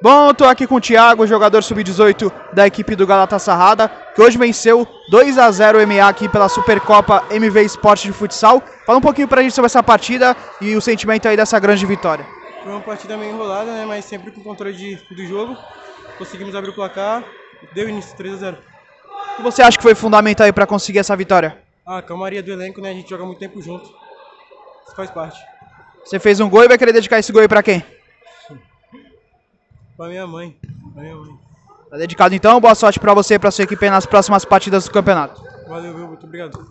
Bom, tô aqui com o Thiago, jogador sub-18 da equipe do Galatasaray, que hoje venceu 2 a 0 MA aqui pela Supercopa MV Esporte de Futsal. Fala um pouquinho pra gente sobre essa partida e o sentimento aí dessa grande vitória. Foi uma partida meio enrolada, né? Mas sempre com controle de, do jogo. Conseguimos abrir o placar, deu início 3 a 0. O que você acha que foi fundamental aí pra conseguir essa vitória? Ah, a calmaria do elenco, né? A gente joga muito tempo junto. Isso faz parte. Você fez um gol e vai querer dedicar esse gol aí pra quem? Pra minha mãe. Pra minha mãe. Tá dedicado então, boa sorte pra você e pra sua equipe nas próximas partidas do campeonato. Valeu, viu? Muito obrigado.